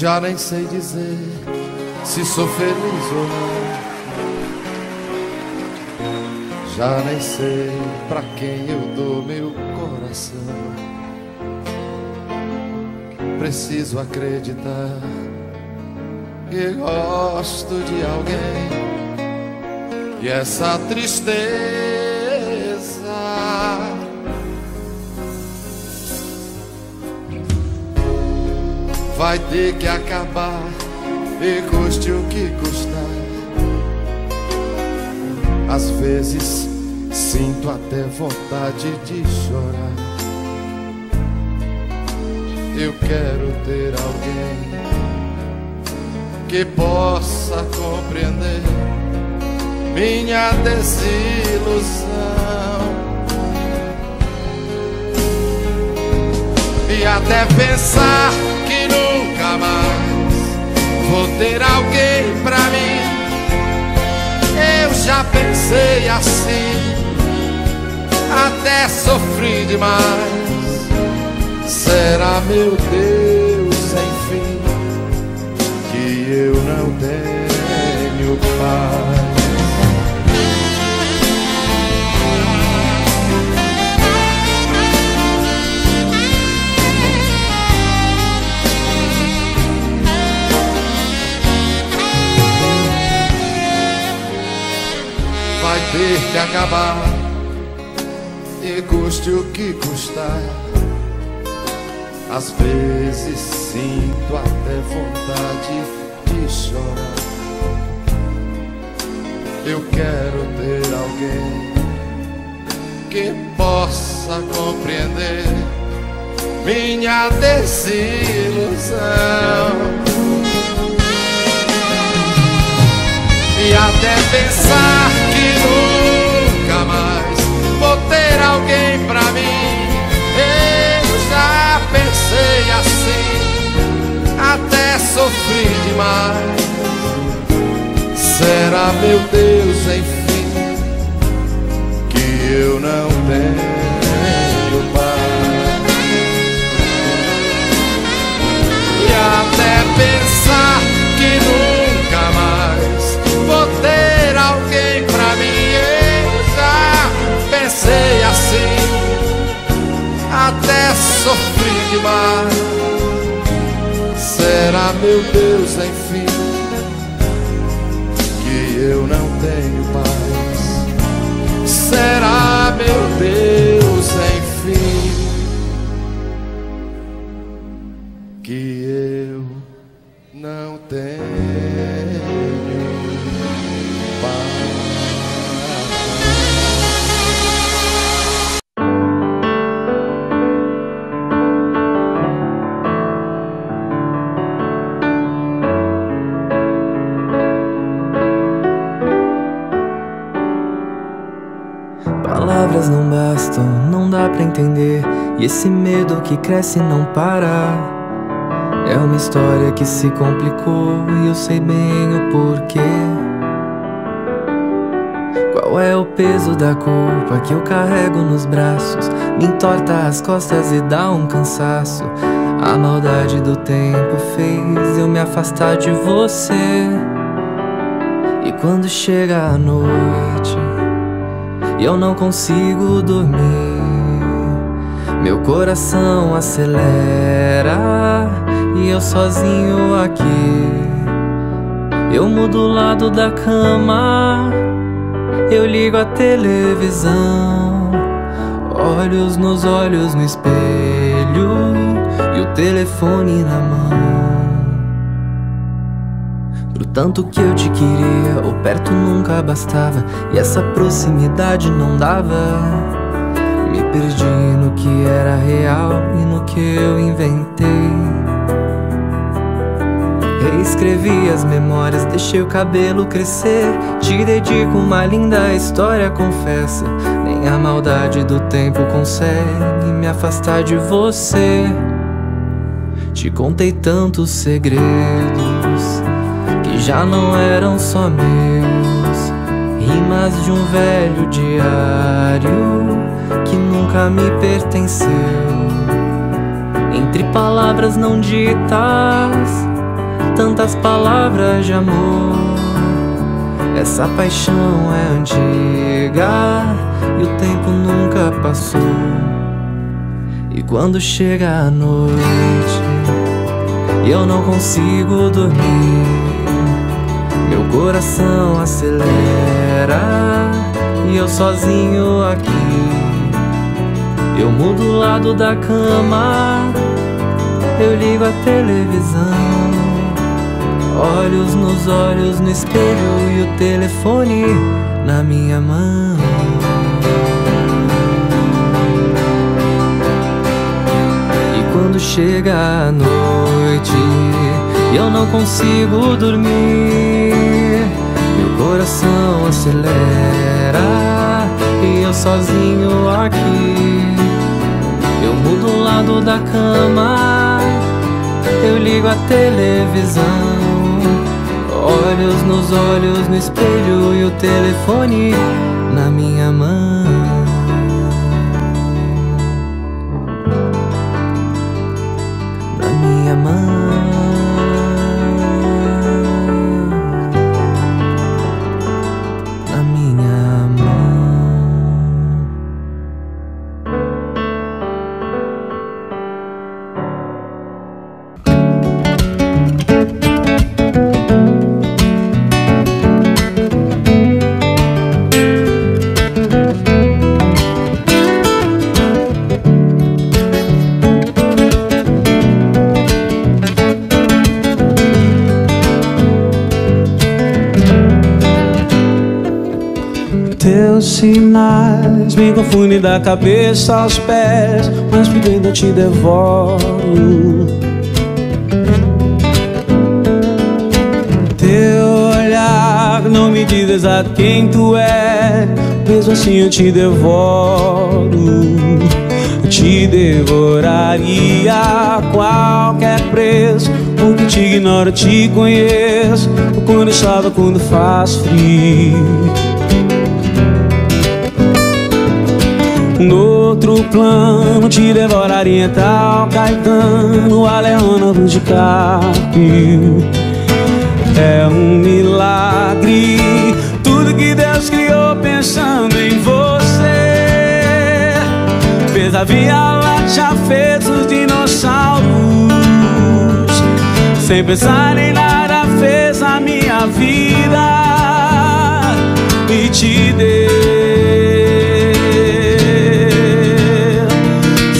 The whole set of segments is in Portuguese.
Já nem sei dizer se sou feliz ou não. Já nem sei pra quem eu dou meu coração. Preciso acreditar que gosto de alguém. E essa tristeza vai ter que acabar e custe o que custar. Às vezes sinto até vontade de chorar. Eu quero ter alguém que possa compreender minha desilusão e até pensar mais vou ter alguém pra mim. Eu já pensei assim, até sofri demais. Será meu Deus, enfim, que eu não tenho paz. Vai ter que acabar e custe o que custar. Às vezes sinto até vontade de chorar. Eu quero ter alguém que possa compreender minha desilusão. E até pensar mais vou ter alguém pra mim. Eu já pensei assim, até sofri demais. Será, meu Deus, enfim, que eu não tenho paz. E até pensar demais. Será, meu Deus, enfim, que eu não tenho paz. Será, meu Deus, E esse medo que cresce e não para. É uma história que se complicou e eu sei bem o porquê. Qual é o peso da culpa que eu carrego nos braços? Me entorta as costas e dá um cansaço. A maldade do tempo fez eu me afastar de você. E quando chega a noite e eu não consigo dormir. Meu coração acelera e eu sozinho aqui. Eu mudo o lado da cama, eu ligo a televisão, olhos nos olhos no espelho e o telefone na mão. Pro tanto que eu te queria, o perto nunca bastava E essa proximidade não dava perdi no que era real e no que eu inventei. Reescrevi as memórias, deixei o cabelo crescer. Te dedico uma linda história, confessa Nem a maldade do tempo consegue me afastar de você. Te contei tantos segredos que já não eram só meus, rimas de um velho diário que nunca me pertenceu. Entre palavras não ditas, tantas palavras de amor. Essa paixão é antiga e o tempo nunca passou. E quando chega a noite e eu não consigo dormir, meu coração acelera e eu sozinho aqui. Eu mudo o lado da cama, eu ligo a televisão. Olhos nos olhos no espelho e o telefone na minha mão. E quando chega a noite e eu não consigo dormir, meu coração acelera e eu sozinho aqui. Lado da cama, eu ligo a televisão. Olhos nos olhos no espelho e o telefone na minha mão. Me confundem da cabeça aos pés, mas por eu te devoro. Teu olhar não me diz exato quem tu é, mesmo assim eu te devoro. Te devoraria a qualquer preço, porque te ignoro, te conheço. Quando chove, quando faz frio. No outro plano te devoraria tal Caetano, a Leonardo DiCaprio. É um milagre Tudo que Deus criou pensando em você. Fez a Via Láctea, fez os dinossauros. Sem pensar em nada fez a minha vida E te deu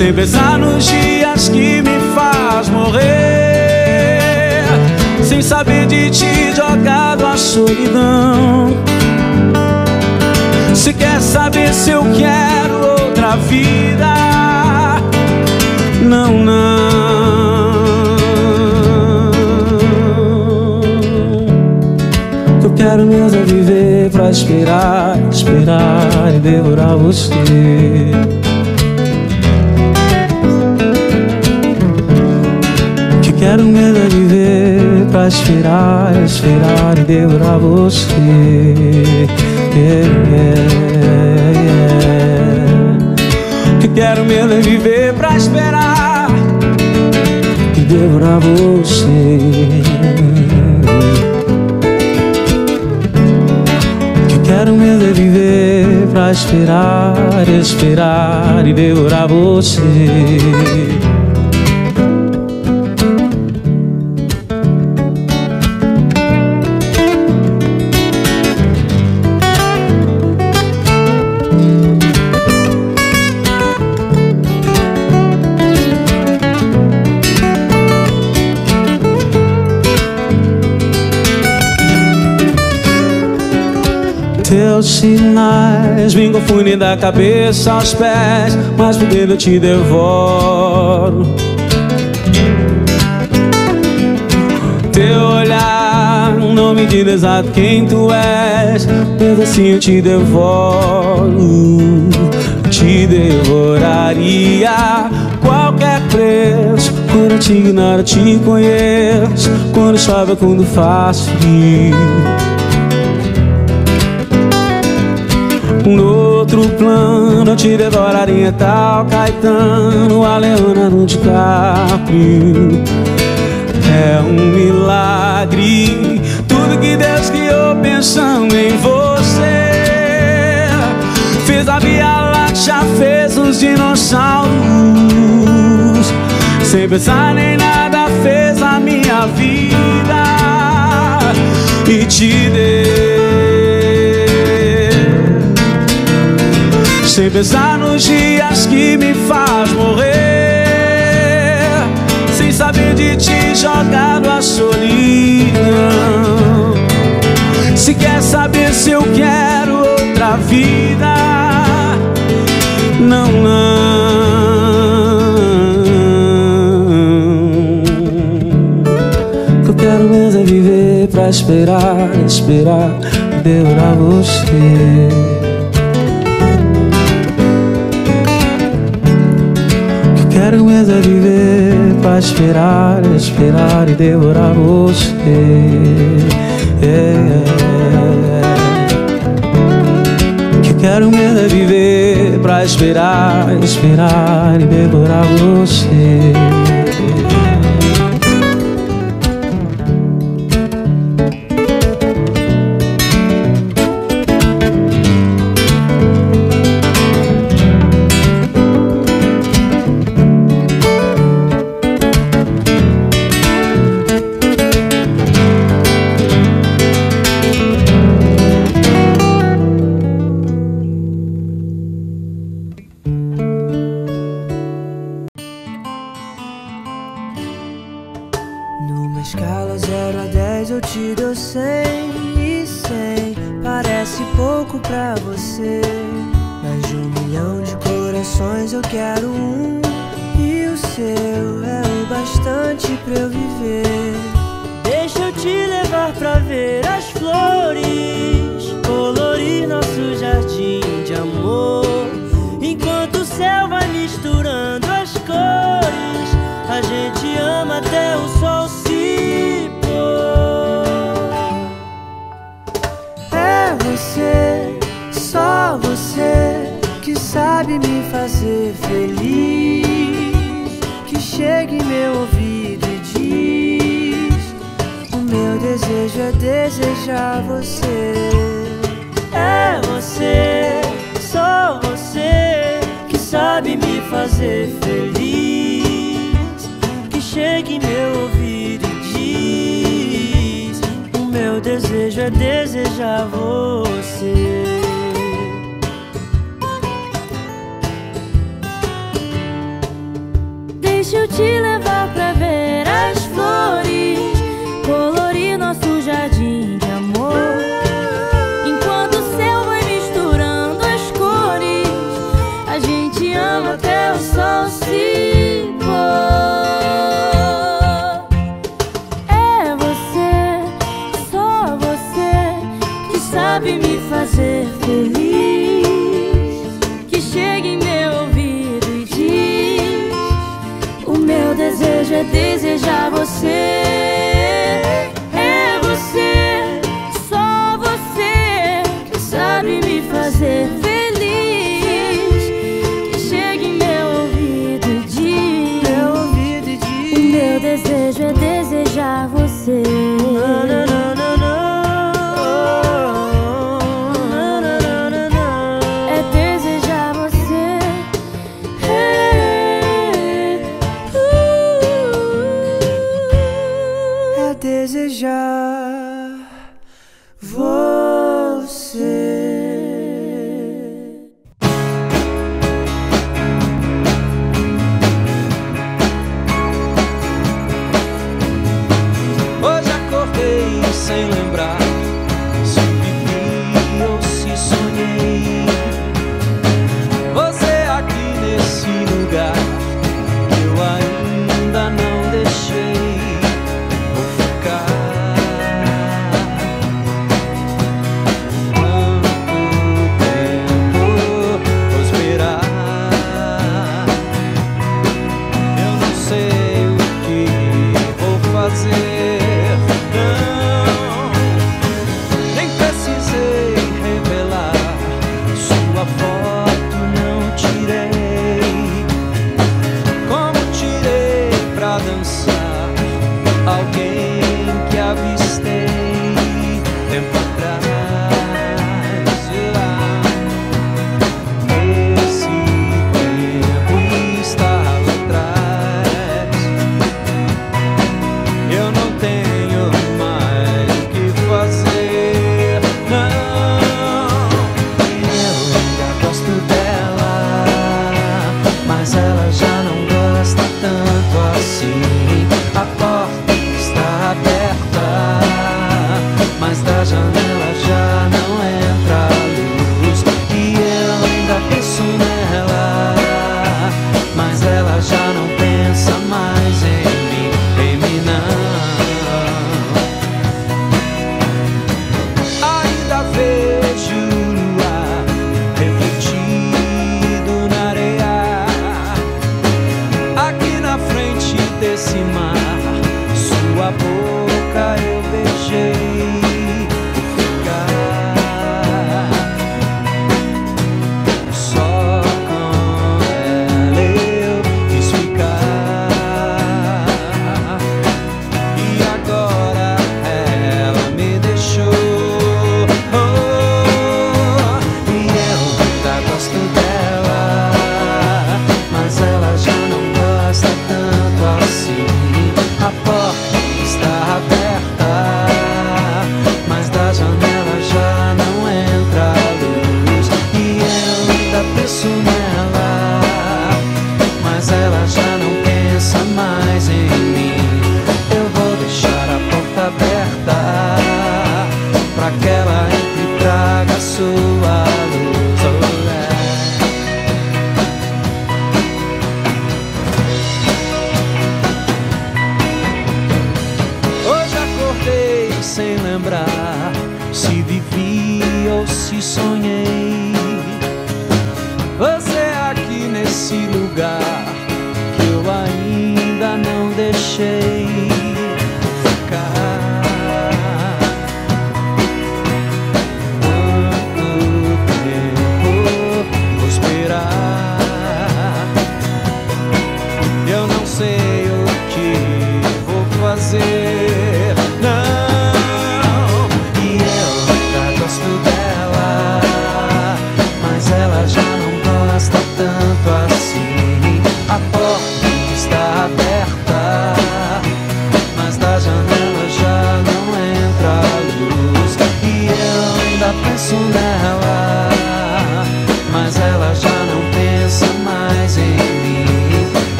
Sem pensar nos dias que me faz morrer. Sem saber de ti jogado a solidão. Se quer saber se eu quero outra vida. Não, não. Eu quero mesmo viver pra esperar, esperar e devorar você. Quero mesmo é viver pra esperar, esperar e devorar você. Yeah, yeah. Que quero mesmo é viver pra esperar e devorar você. Que quero mesmo é viver pra esperar, esperar e devorar você. Teus sinais me confundem da cabeça aos pés, mas por dentro eu te devoro. Teu olhar não me diz exato quem tu és, mesmo assim eu te devoro. Te devoraria qualquer preço. Quando eu te ignoro, eu te conheço. Quando chove, é quando faz frio. No outro plano te devoraria tal Caetano, a Leonardo DiCaprio É um milagre pensando em você. Fez a Via Láctea, fez os dinossauros. Sem pensar nem nada, fez a minha vida e te deu. Sem pensar nos dias que me faz morrer Sem saber de ti jogado a solidão. Se quer saber se eu quero outra vida Não, não. Que eu quero mesmo é viver pra esperar, esperar, devorar você quero mesmo é viver pra esperar, esperar e devorar você. É, Que quero mesmo é viver pra esperar, esperar e devorar você.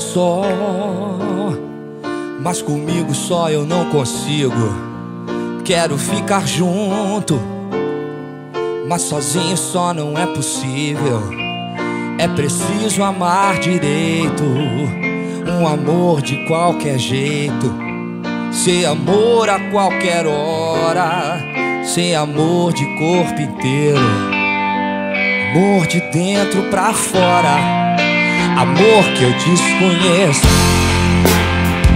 Só, mas comigo só eu não consigo. Quero ficar junto, mas sozinho só não é possível. É preciso amar direito, um amor de qualquer jeito. Ser amor a qualquer hora, ser amor de corpo inteiro, amor de dentro pra fora amor que eu desconheço.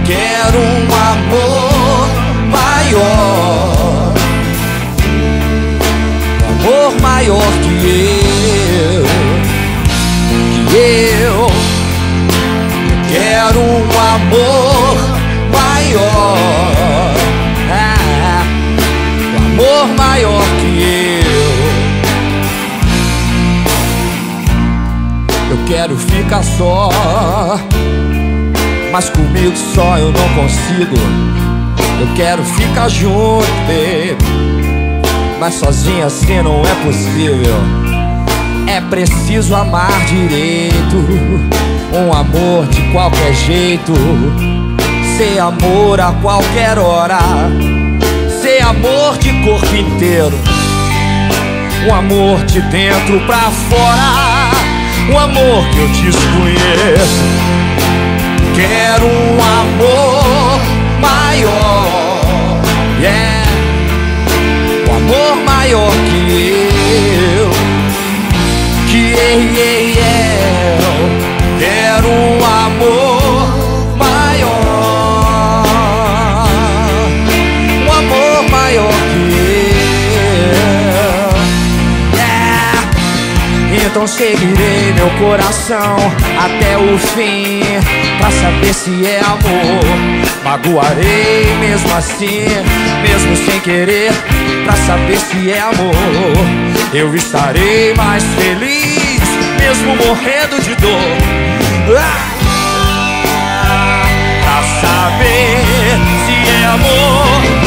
Quero um amor maior, um amor maior que eu, que eu. Quero um amor maior, ah, um amor maior que quero ficar só, mas comigo só eu não consigo. Eu quero ficar junto, baby, mas sozinho assim não é possível. É preciso amar direito, um amor de qualquer jeito, ser amor a qualquer hora, ser amor de corpo inteiro, um amor de dentro pra fora um amor que eu desconheço. Quero um amor maior, yeah, um amor maior que eu, que eu. Quero um amor Então seguirei meu coração até o fim Pra saber se é amor. Magoarei mesmo assim, mesmo sem querer Pra saber se é amor. Eu estarei mais feliz, mesmo morrendo de dor. Ah! Pra saber se é amor,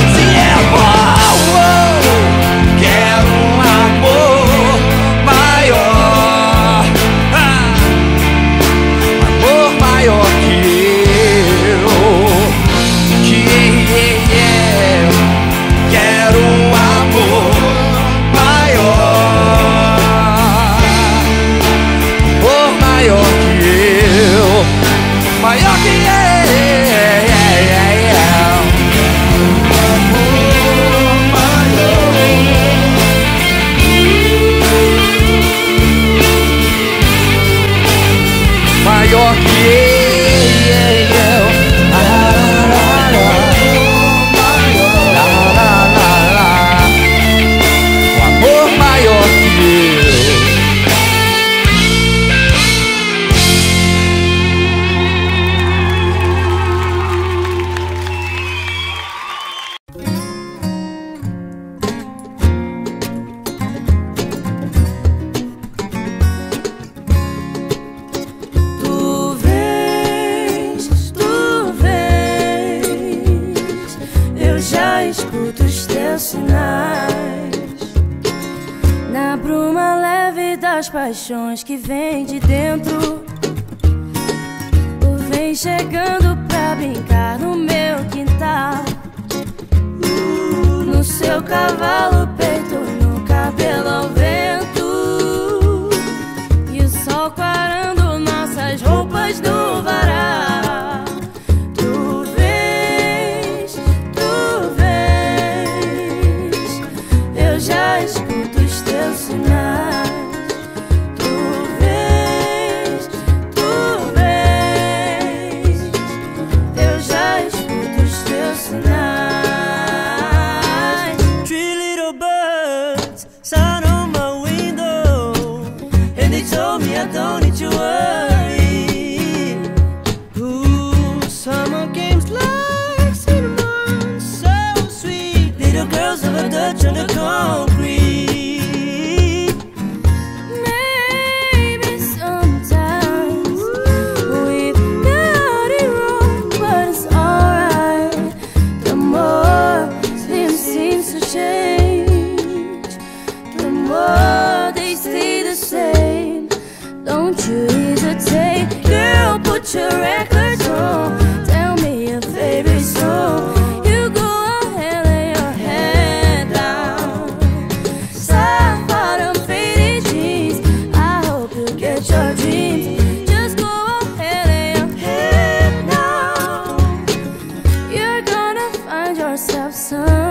yourself some.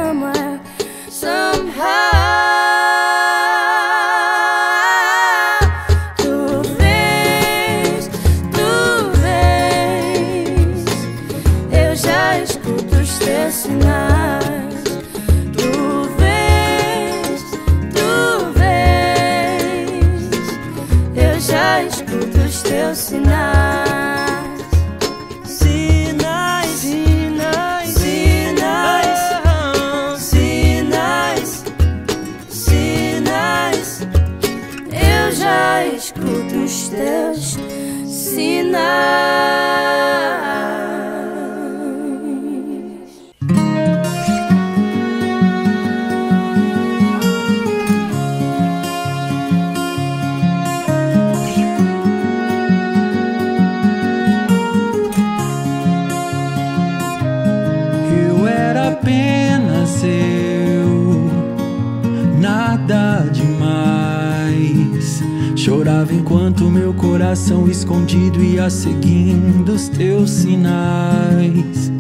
coração escondido ia seguindo os teus sinais.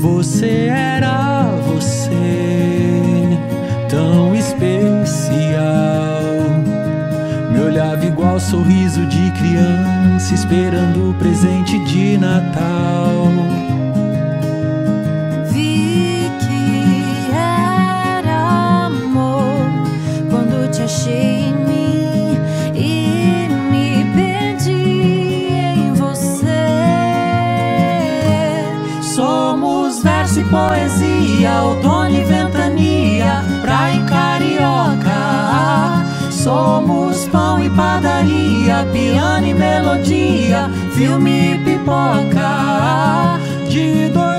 Você era você, tão especial. Me olhava igual sorriso de criança, esperando o presente de Natal. Dona e Ventania, praia e carioca. Somos pão e padaria, piano e melodia, filme e pipoca. De dois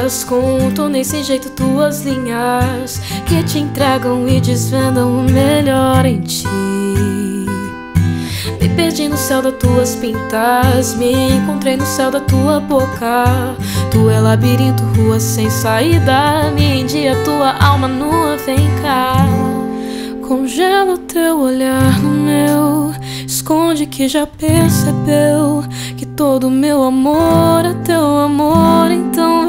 sardas, contornei sem jeito tuas linhas que te entregam e desvendam o melhor em ti. Me perdi no céu das tuas pintas, me encontrei no céu da tua boca. Tu é labirinto, rua sem saída, me dia tua alma nua, vem cá. Congela o teu olhar no meu, esconde que já percebeu que todo meu amor é teu amor, então.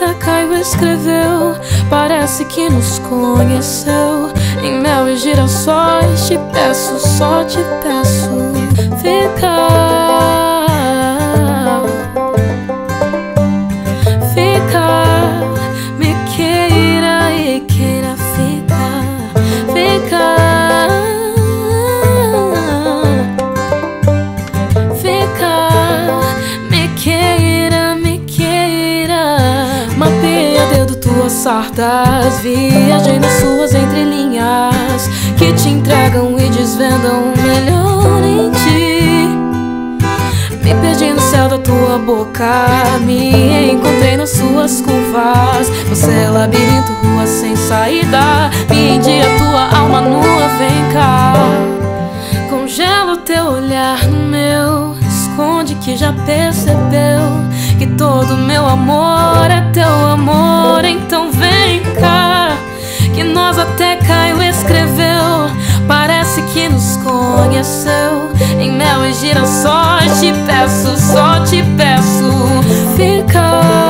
Até Caio escreveu, parece que nos conheceu. Em mel e girassóis, te peço, só te peço. Fica, viajei nas suas entrelinhas que te entregam e desvendam o melhor em ti. Me perdi no céu da tua boca, me encontrei nas suas curvas. Você é labirinto, rua sem saída. Me dia tua alma nua, vem cá. Congela o teu olhar no meu, esconde que já percebeu que todo meu amor é teu amor. Então vem cá, que nós até Caio escreveu. Parece que nos conheceu Em mel e girassóis Te peço, só te peço Fica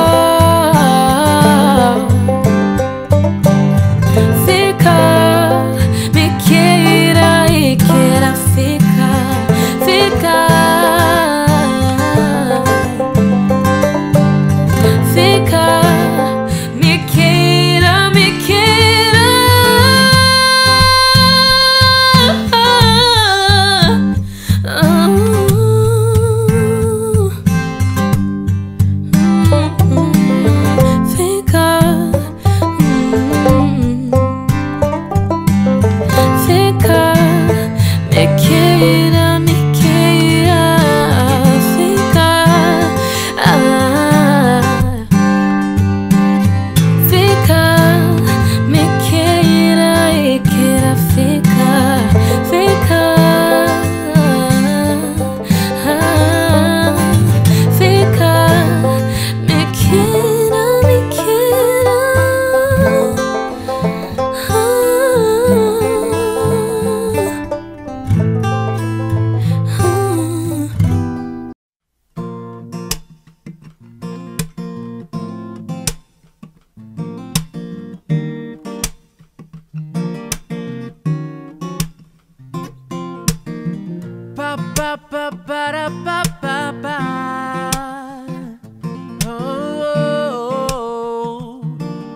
Oh,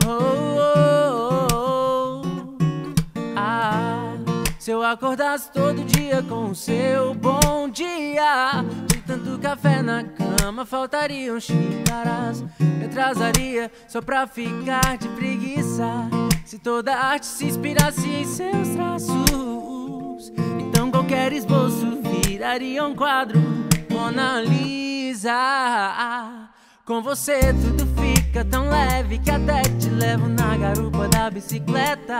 oh, oh, ah, se eu acordasse todo dia com o seu bom dia De tanto café na cama faltariam xícaras Me atrasaria só pra ficar de preguiça Se toda arte se inspirasse em seus traços. Então qualquer esboço viraria um quadro Mona Lisa. Com você tudo fica tão leve que até te levo na garupa da bicicleta.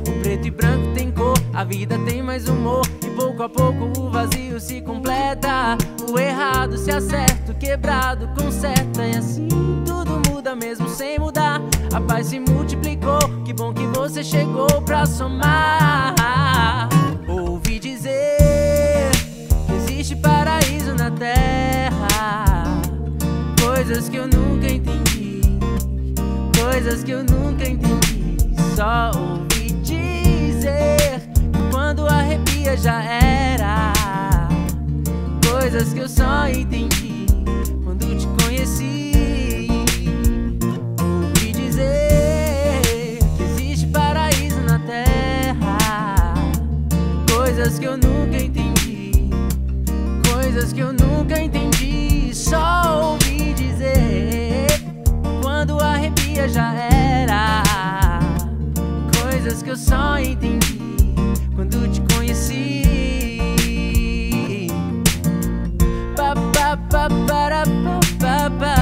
O preto e branco tem cor, a vida tem mais humor. E pouco a pouco o vazio se completa. O errado se acerta, o quebrado conserta. E assim tudo muda mesmo sem mudar. A paz se multiplicou, que bom que você chegou pra somar. Existe paraíso na terra. Coisas que eu nunca entendi, coisas que eu nunca entendi. Só ouvi dizer que quando arrepia já era. Coisas que eu só entendi quando te conheci. Ouvi dizer que existe paraíso na terra. Coisas que eu nunca entendi, coisas que eu nunca entendi. Só ouvi dizer quando arrepia já era. Coisas que eu só entendi quando te conheci. Pa, pa, pa.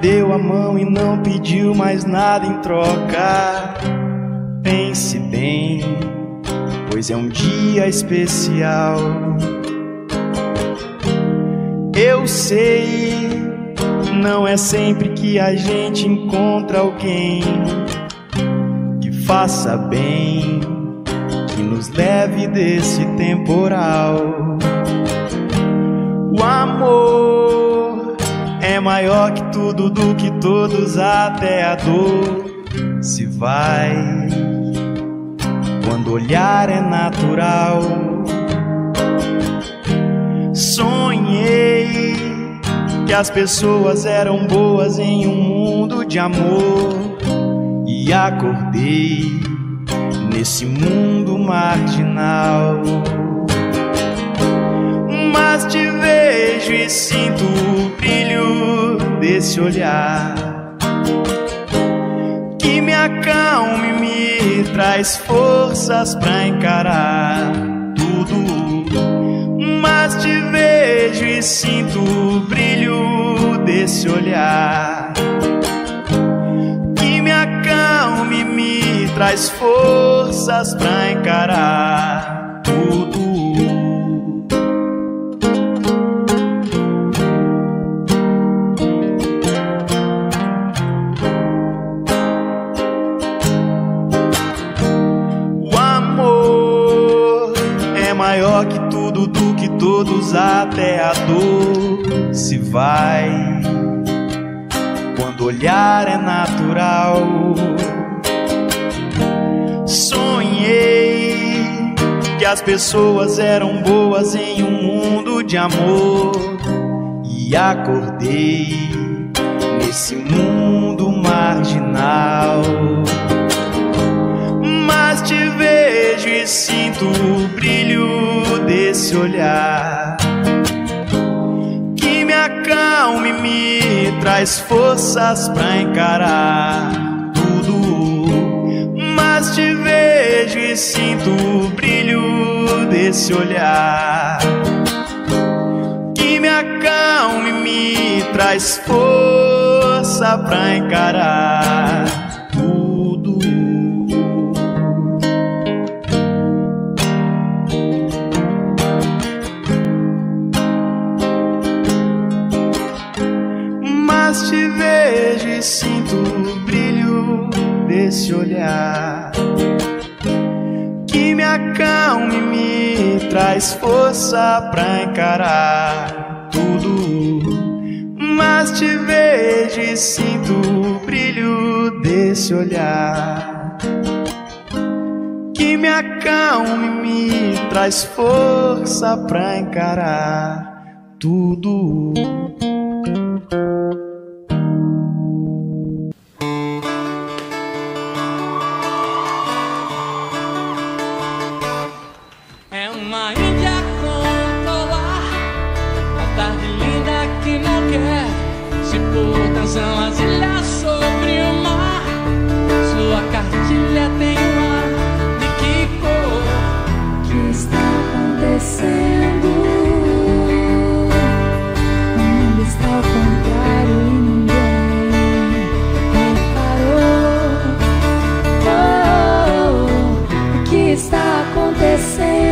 Deu a mão e não pediu mais nada em troca, pense bem, pois é um dia especial. Eu sei, não é sempre que a gente encontra alguém que faça bem, que nos leve desse temporal. O amor é maior que tudo, do que todos, até a dor se vai. Quando olhar é natural. Sonhei que as pessoas eram boas em um mundo de amor e acordei nesse mundo marginal mas te vejo e sinto o brilho desse olhar que me acalma e me traz forças pra encarar tudo. Mas te vejo e sinto o brilho desse olhar que me acalma e me traz forças pra encarar todos, até a dor se vai. Quando olhar é natural. Sonhei que as pessoas eram boas em um mundo de amor e acordei nesse mundo marginal vejo e sinto o brilho desse olhar que me acalma e me traz forças pra encarar tudo. Mas te vejo e sinto o brilho desse olhar que me acalma e me traz força pra encarar vejo e sinto o brilho desse olhar que me acalma e me traz força pra encarar tudo. Mas te vejo e sinto o brilho desse olhar que me acalma e me traz força pra encarar tudo. lutas são as ilhas sobre o mar. Sua cartilha tem o ar de que cor? O que está acontecendo? O mundo está ao contrário e ninguém reparou. Oh, oh, oh o que está acontecendo?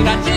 that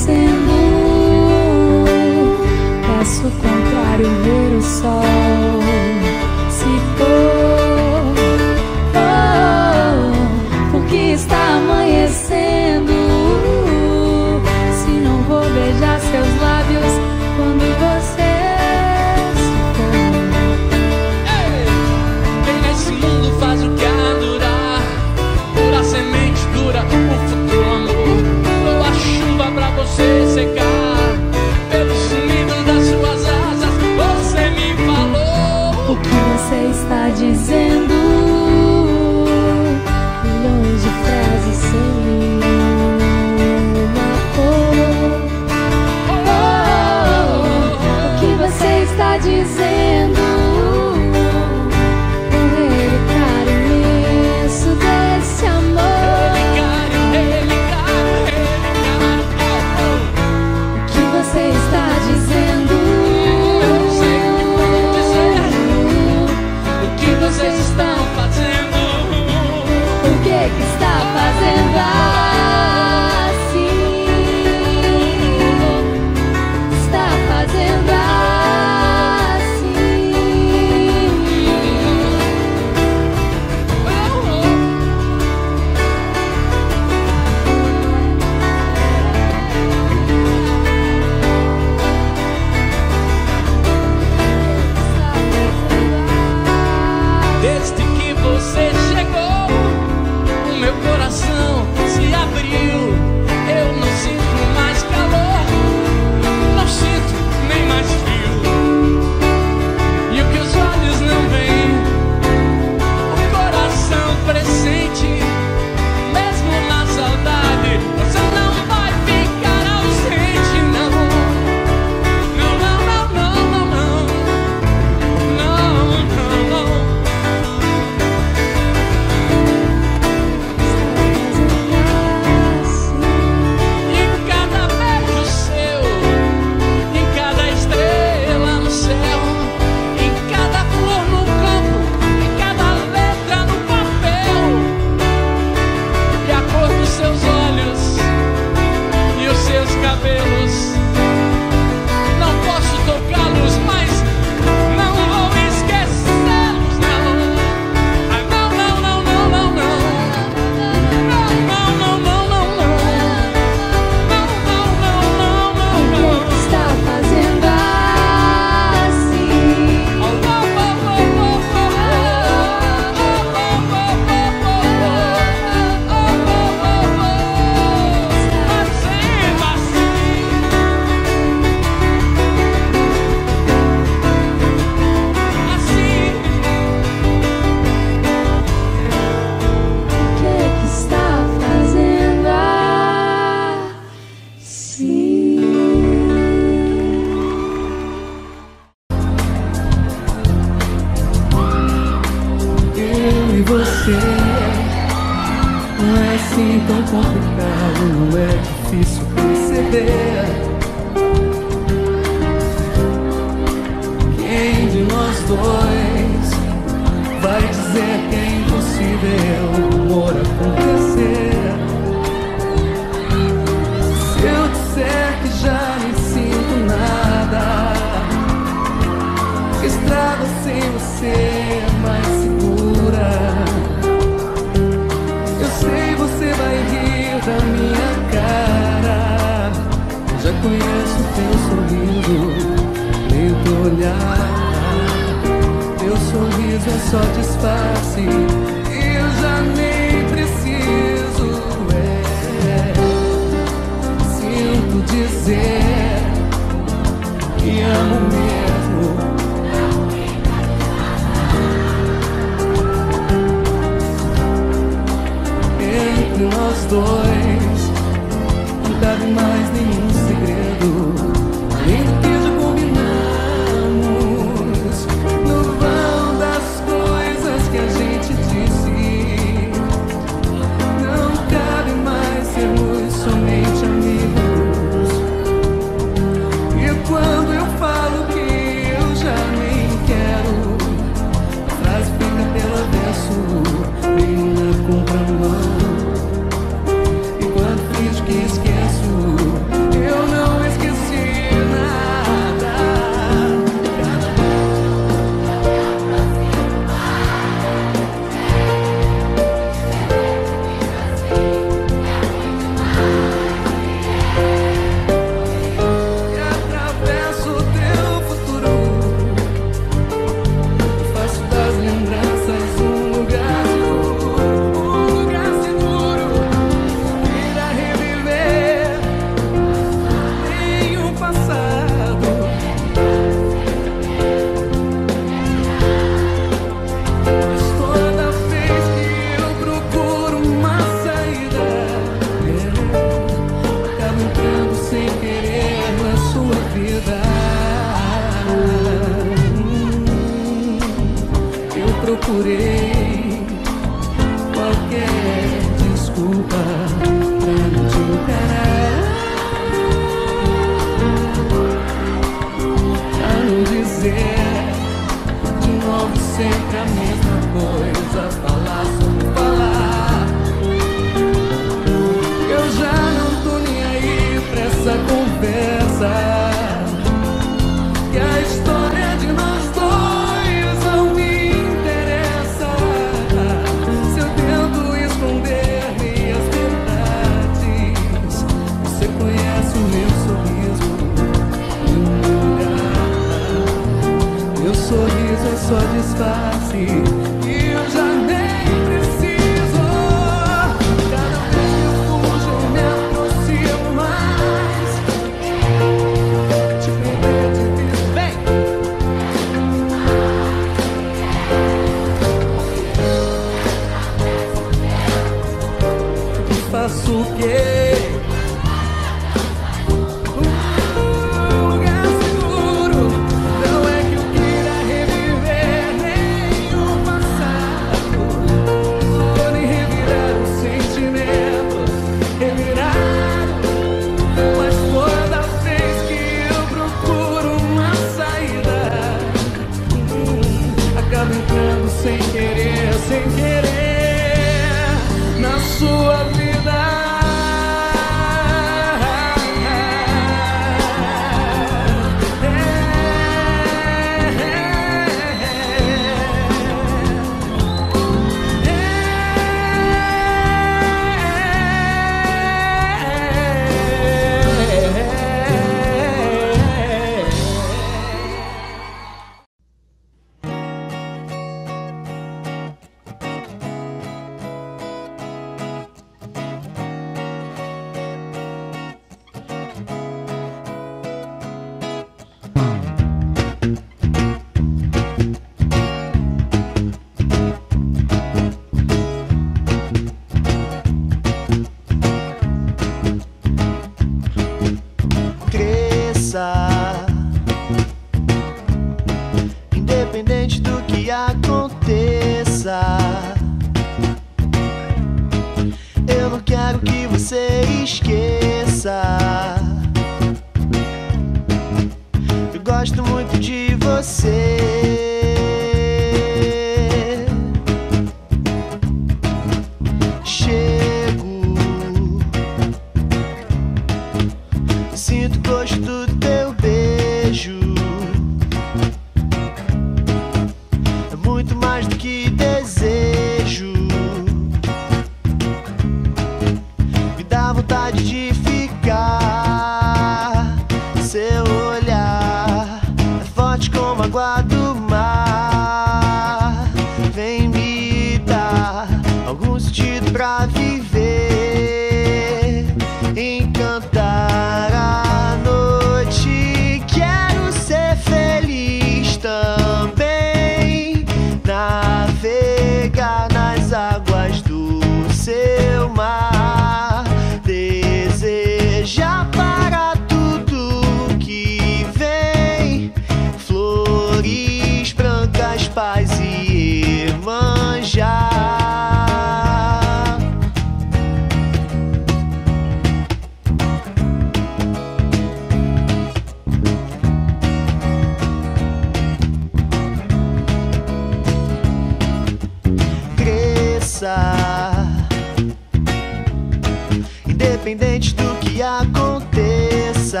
Independente do que aconteça,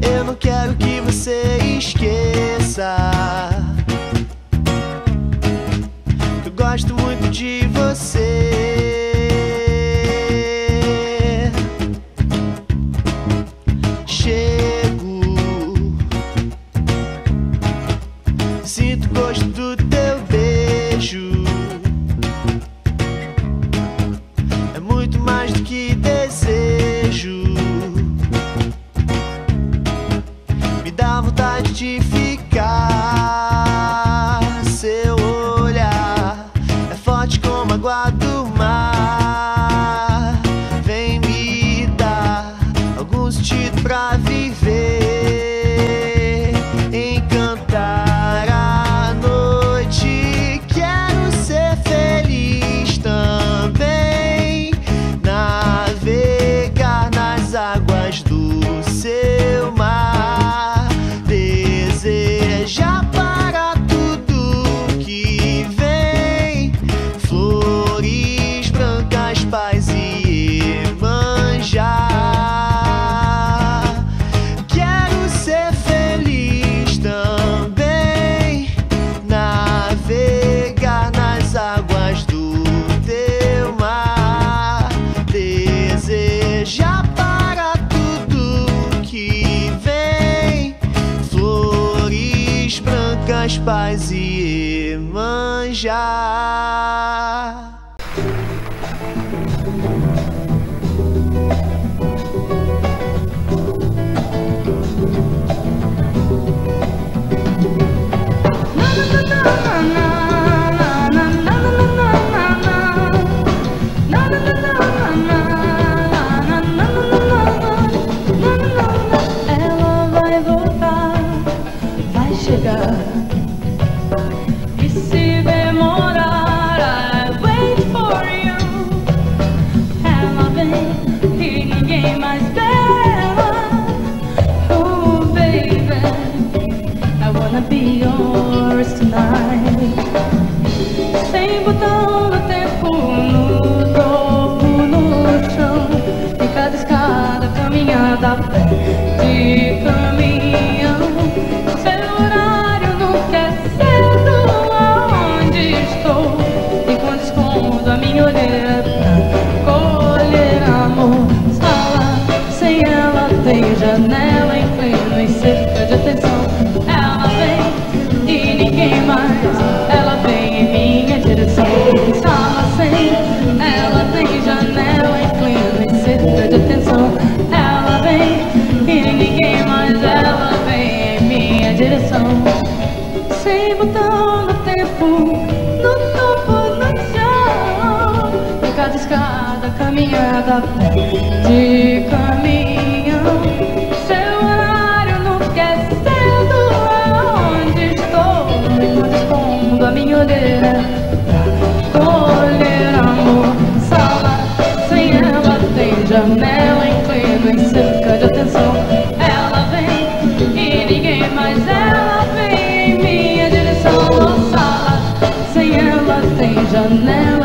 eu não quero que você esqueça. Eu gosto muito de você. 这个 cada pé de caminhão. Seu horário nunca é cedo. Aonde estou? Me escondo a minha olheira colher amor. Sala sem ela tem janela inclina em cerca de atenção. Ela vem e ninguém mais ela vem em minha direção. Oh, Sala sem ela tem janela.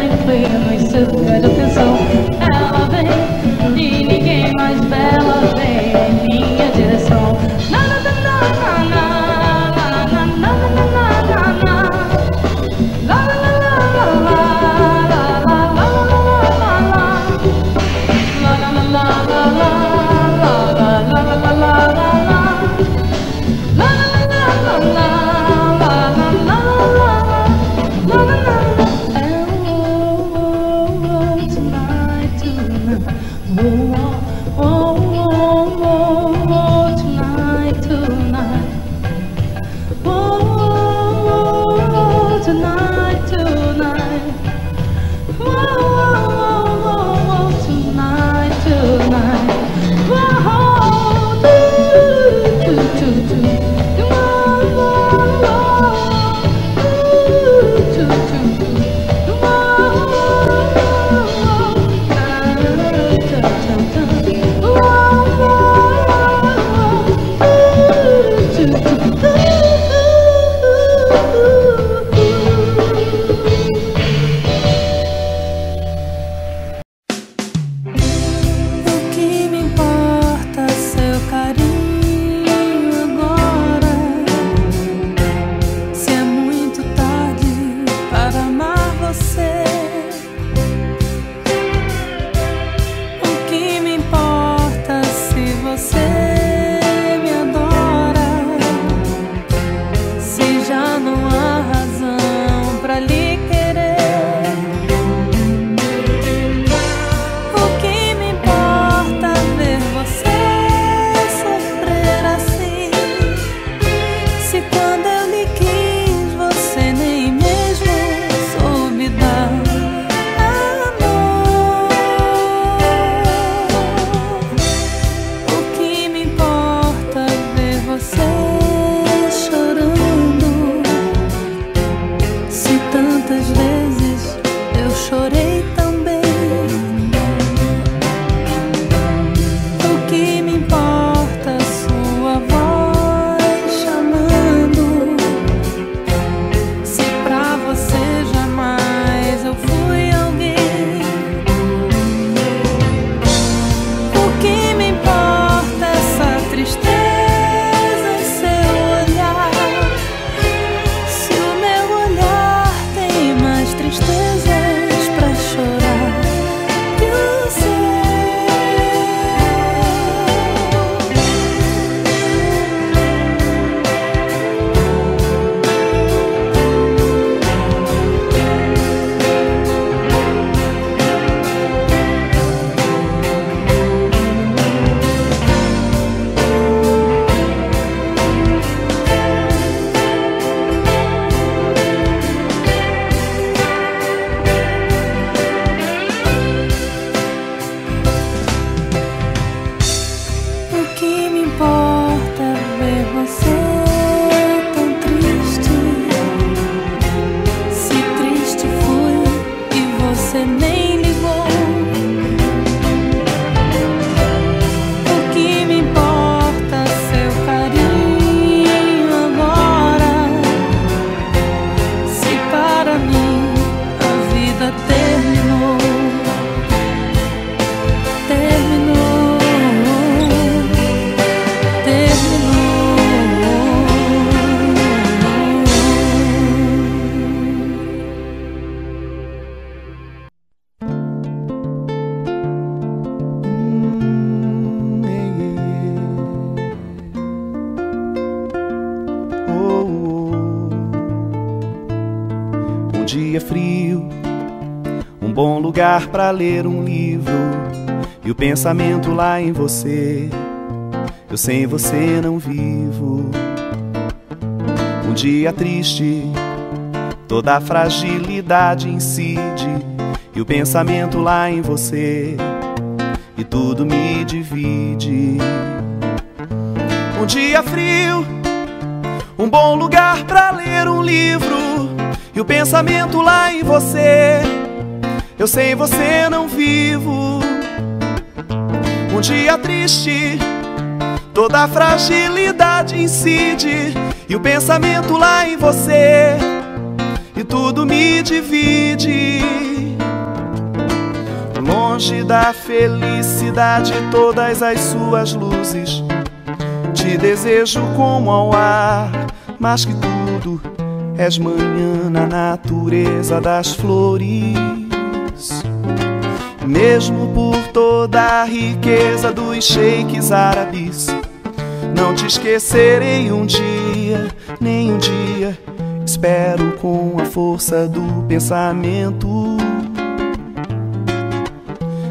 ler um livro e o pensamento lá em você. Eu sem você não vivo. Um dia triste, toda a fragilidade incide e o pensamento lá em você. E tudo me divide. Um dia frio, um bom lugar para ler um livro e o pensamento lá em você eu sem você não vivo. Um dia triste, toda a fragilidade incide, e o pensamento lá em você, e tudo me divide. Longe da felicidade, todas as suas luzes. Te desejo como ao ar, mas que tudo és manhã na natureza das flores. Mesmo por toda a riqueza dos sheiks árabes, não te esquecerei um dia, nem um dia. Espero com a força do pensamento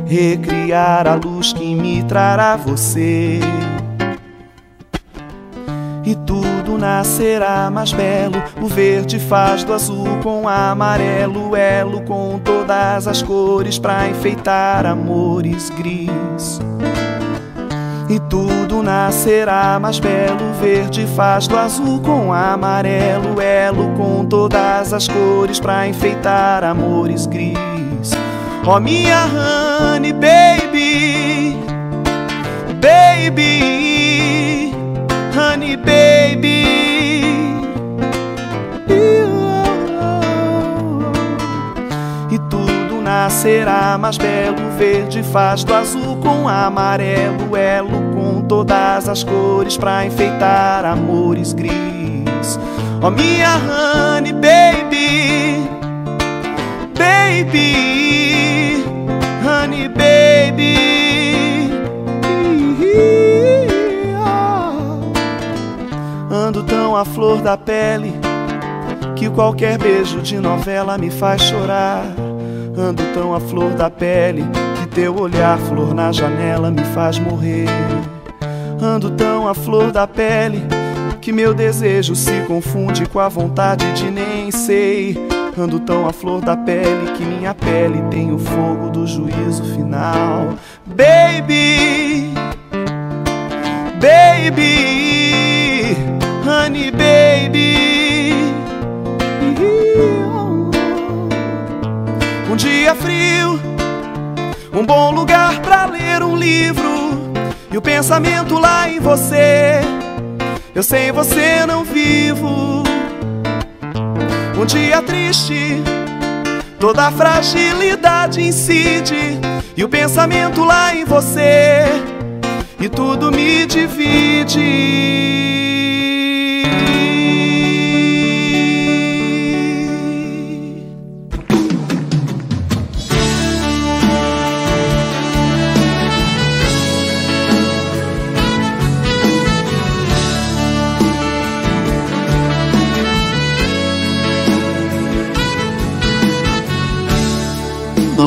recriar a luz que me trará você. E tudo nascerá mais belo. O verde faz do azul com amarelo, elo com todas as cores pra enfeitar amores gris. E tudo nascerá mais belo. Verde faz do azul com amarelo, elo com todas as cores pra enfeitar amores gris. Oh, minha honey baby, baby, honey baby. E tudo nascerá mais belo, verde faz do azul com amarelo, elo com todas as cores pra enfeitar amores gris. Oh, minha honey baby, baby, honey baby. Ando tão à flor da pele que qualquer beijo de novela me faz chorar. Ando tão à flor da pele que teu olhar, flor na janela, me faz morrer. Ando tão à flor da pele que meu desejo se confunde com a vontade de nem sei. Ando tão à flor da pele que minha pele tem o fogo do juízo final. Baby, baby, honey baby. Um dia frio, um bom lugar pra ler um livro e o pensamento lá em você. Eu sem você não vivo. Um dia triste, toda a fragilidade incide e o pensamento lá em você e tudo me divide.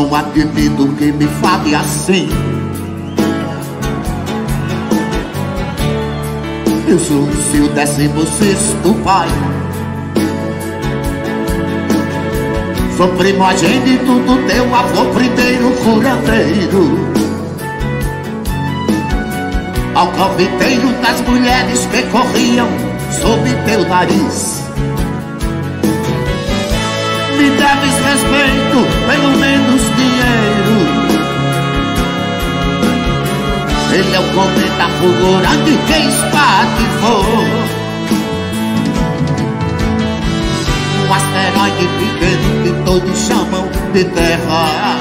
Não admito que me fale assim. Eu sou o seu décimo sexto pai. Sou primogênito do teu avô primeiro curandeiro. Alcoviteiro das mulheres que corriam sob teu nariz. Me deves respeito, pelo menos dinheiro. Ele é o cometa fulgurante que espatifou Um asteroide pequeno que todos chamam de Terra.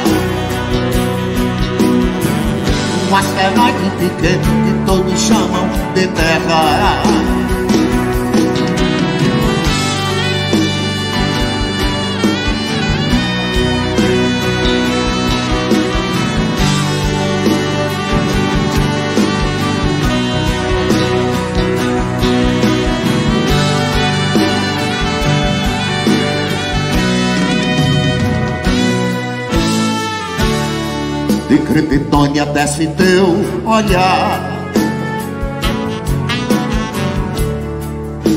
Um asteroide pequeno que todos chamam de Terra de desce teu olhar.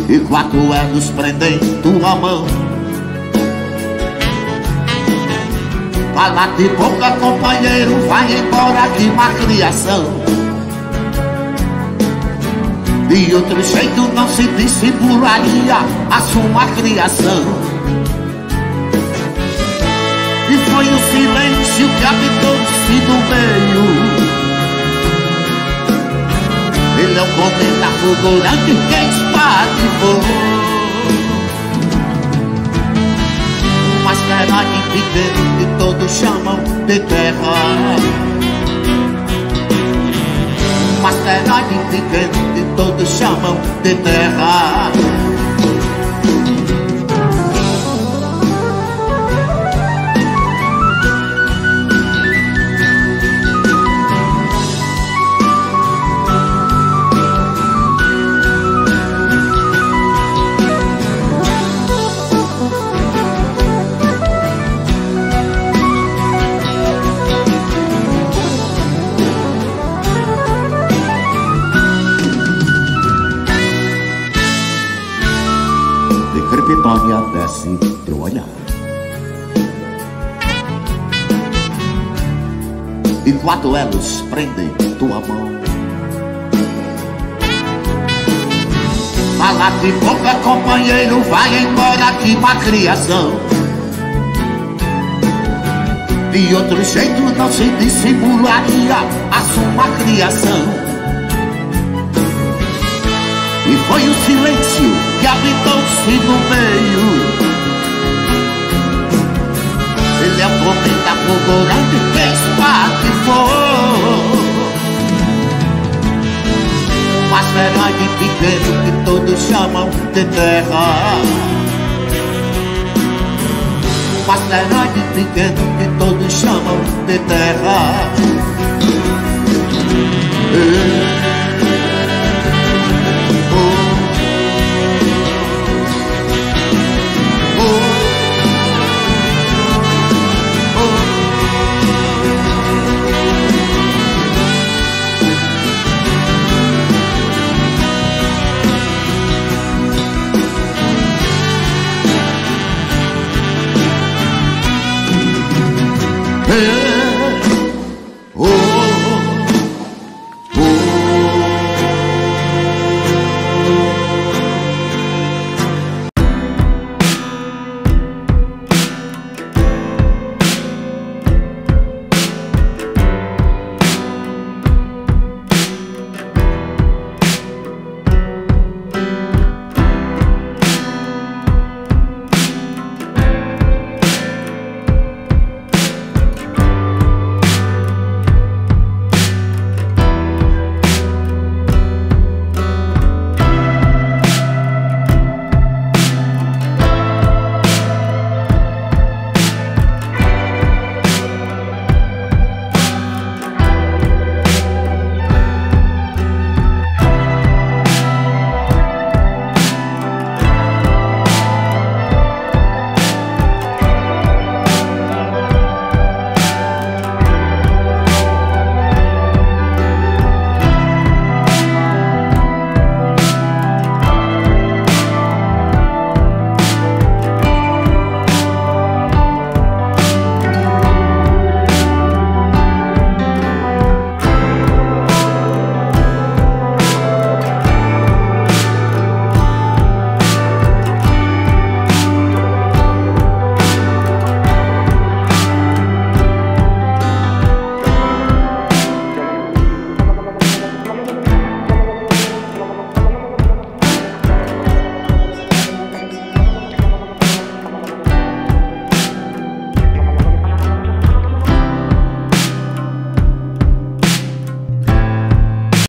E quatro erros prendem tua mão. Cala de boca, companheiro, vai embora de má criação. De outro jeito não se dissimularia a sua criação. E foi o silêncio que habitou-se no meio Ele é o cometa fulgurante que espatifou Um asteroide pequeno que todos chamam de Terra. Um asteroide pequeno que todos chamam de Terra. Desce teu olhar. E quatro elos prendem tua mão. Fala de boca, companheiro, vai embora aqui pra criação. De outro jeito não se dissimularia a sua criação. E foi o silêncio que habitou-se no meio. Ele é um cometa fulgurante que espatifou Um asteroide pequeno que todos chamam de Terra. Um asteroide pequeno que todos chamam de Terra. Ei.